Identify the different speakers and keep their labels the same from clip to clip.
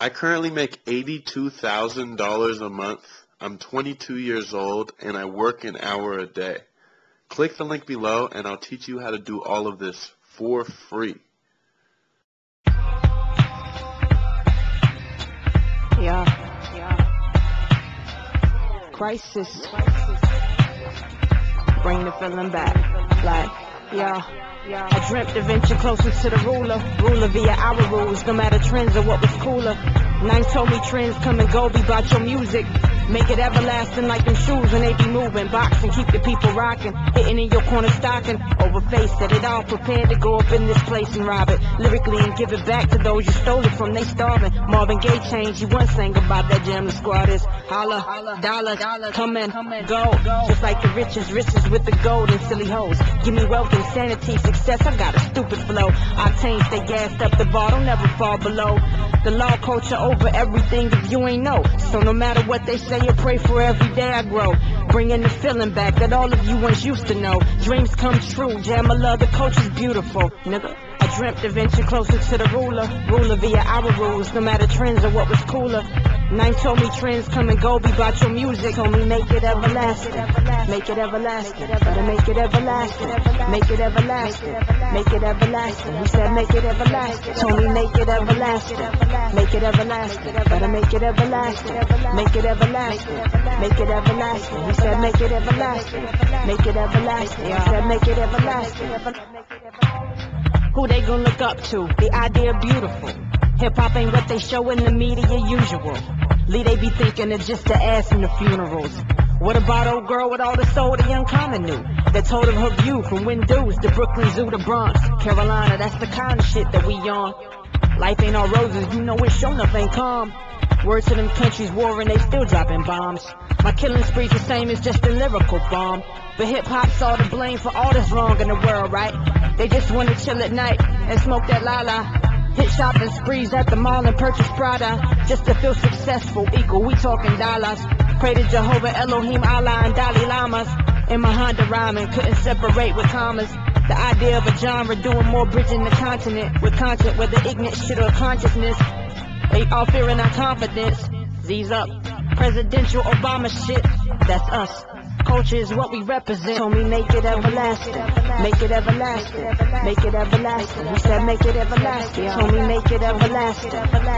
Speaker 1: I currently make $82,000 a month. I'm 22 years old and I work an hour a day. Click the link below and I'll teach you how to do all of this for free.
Speaker 2: Yeah. Khrysis. Bring the feeling back. Like, yeah. I dreamt of inching closer to the ruler. Ruler via our rules, no matter trends or what was cooler. Nine told me trends come and go, be about your music. Make it everlasting like them shoes when they be moving. Boxing, keep the people rocking. Hitting in your corner stocking. Overface, set it all prepared to go up in this place and rob it. Lyrically and give it back to those you stole it from. They starving. Marvin Gaye changed. You once sang about that jam. The squad is holla, dollar, come and go. Just like the riches, riches with the gold and silly hoes. Give me wealth and sanity, success. I got a stupid flow. Octane stay gassed up the bar. Don't never fall below. The law culture over everything if you ain't know. So no matter what they say, you pray for every day I grow. Bringing the feeling back that all of you once used to know. Dreams come true, jam I love the is beautiful, nigga. I dreamt of inching closer to the ruler, ruler via our rules, no matter trends or what was cooler. Nine told me trends come and go, be about your music. Told me make it everlasting, make it everlasting, gotta make it everlasting, make it everlasting, make it everlasting. He said make it everlasting. Told me make it everlasting, make it everlasting, gotta make it everlasting, make it everlasting, make it everlasting. He said make it everlasting, make it everlasting. He said make it everlasting. Who they gonna look up to? The idea beautiful. Hip hop ain't what they show in the media usual. Lee, they be thinking it's just the ass in the funerals. What about old girl with all the soul the young common knew? That told of her view from windows to Brooklyn Zoo to Bronx. Carolina, that's the kind of shit that we on. Life ain't all roses, you know it sure enough ain't calm. Words to them countries warring, they still dropping bombs. My killing spree's the same as just a lyrical bomb. But hip hop's all to blame for all that's wrong in the world, right? They just wanna chill at night and smoke that la-la. Hit shopping sprees at the mall and purchase Prada just to feel successful. Equal, we talking dollars. Pray to Jehovah, Elohim, Allah, and Dalai Lamas. In my Honda rhyming, couldn't separate with commas. The idea of a genre doing more bridging the continent with content, whether ignorant shit or consciousness. They all fearing our confidence. Z's up. Presidential Obama shit. That's us. Culture is what we represent. Told me make it everlasting, make it everlasting, make it everlasting. He said make it everlasting. Told me make it everlasting,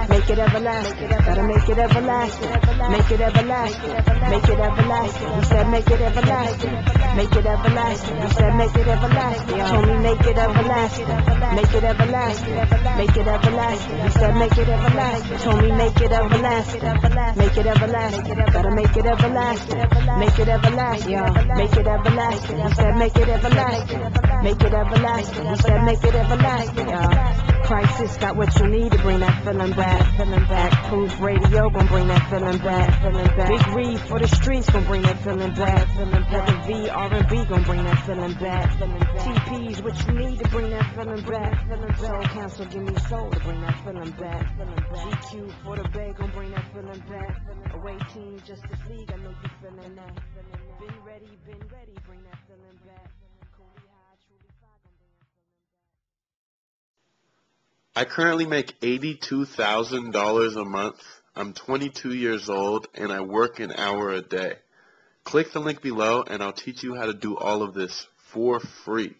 Speaker 2: make it everlasting. Gotta make it everlasting, make it everlasting, make it everlasting. He said make it everlasting, make it everlasting. He said make it everlasting. Told me make it everlasting, make it everlasting, make it everlasting. He said make it everlasting. Told me make it everlasting, make it everlasting. Gotta make it everlasting, make it everlasting. Yeah, make it everlasting. He said make it everlasting, make it everlasting. He said make it everlasting. Yeah. Khrysis got what you need to bring that feeling back, feeling back. Proof radio gon' bring that feeling back, feeling back. Big Reed for the streets gon' bring that feeling back, feeling back. The V R&B gon' bring that feeling back, feeling back. TP's what you need to bring that feeling back, feeling back. Soul Council give me soul to bring that feeling back, feeling back. GQ for the Bay gon' bring that feeling back. Away team Justice League, I know you feeling that. Been ready, been ready, bring that feeling back.
Speaker 1: I currently make $82,000 a month. I'm 22 years old and I work an hour a day. Click the link below and I'll teach you how to do all of this for free.